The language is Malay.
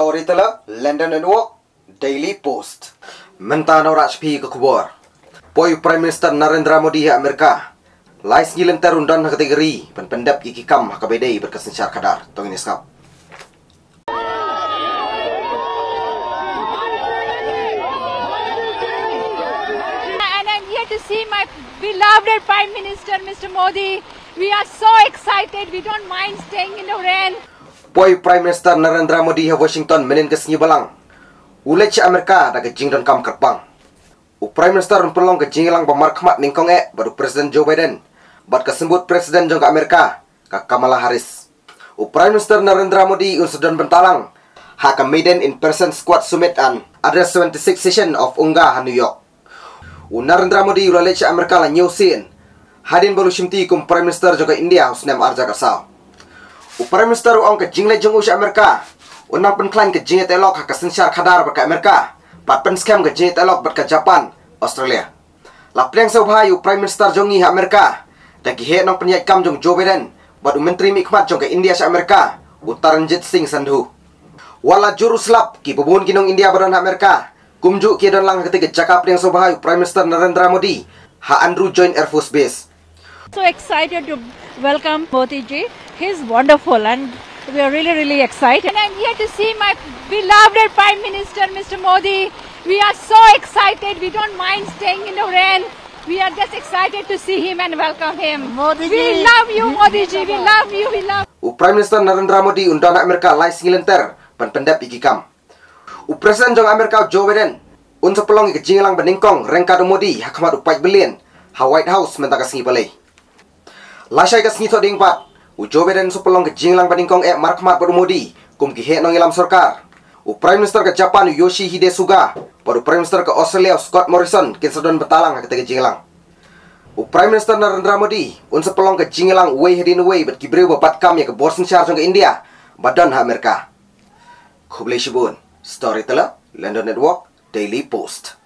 Storyteller, London Network, Daily Post. Mentano Rajpi ke kubur. Poi Prime Minister Narendra Modi Amerika. Lais ngilen terun dan kategori pendap iki kam hakabedai berkesencar kadar. Tong ini skap. And I'm here to see my beloved Prime Minister, Mr. Modi. We are so excited. We don't mind staying in the rain. Poi Prime Minister Narendra Modi ya Washington menin kesnyi balang. Ulech Amerika da gejing dan kam kerpang. U Prime Minister pelong gejing lang bamar khmat ningkong e baru Presiden Joe Biden. Bat kesembut Presiden jong Amerika ka Kamala Harris. U Prime Minister Narendra Modi un sedan bentalang. Ha ka maiden in person squad summit an address 26 session of Unga ha New York. U Narendra Modi ulech Amerika la scene. Hadin bolu shimti kum Prime Minister juga India husnem arja kasau. U Prime Minister u ang ke jingle jong usha Amerika. Unang penklan ke jingle telok ha kasensyar khadar berka Amerika. Pat pen scam ke jingle telok berka Japan, Australia. La pleng sa ubhay u Prime Minister jongi ha Amerika. Dagi he nang penyai kam jong Joe Biden. Bat u Menteri Mikmat jong ke India sa Amerika. U Taranjit Singh Sandhu. Wala juru slap ki bubun kinong India ha Amerika. Kumju ki dan lang ketiga cakap yang sa ubhay u Prime Minister Narendra Modi. Ha Andrew Joint Air Force Base. So excited to welcome Modi ji. He's wonderful and we are really, really excited. And I'm here to see my beloved Prime Minister, Mr. Modi. We are so excited. We don't mind staying in the rain. We are just excited to see him and welcome him. Modi we love you, Modi ji. We love you. We love U Prime Minister Narendra Modi undang Amerika lai singilenter pan pendap iki kam. U Presiden jong Amerika Joe Biden un sepelong ke jinglang beningkong rengka Modi hakamat upai belian ha White House mentaka singi balai. Lasai ka singi to ding pat. U Joe Biden sepelong ke jinglang beningkong e markmat Modi kum ki nong ilam sarkar. U Prime Minister ke Japan Yoshihide Suga pada Prime Minister ke Australia Scott Morrison kin sedon betalang ke jinglang. U Prime Minister Narendra Modi un sepelong ke jinglang way hedin way bet kibreu bapat kam ke borsen syar jong ke India badan ha Amerika. Kublai Shibun, Storyteller, London Network, Daily Post.